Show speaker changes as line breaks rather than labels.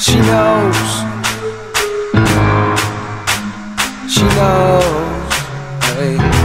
She knows. She knows. Hey.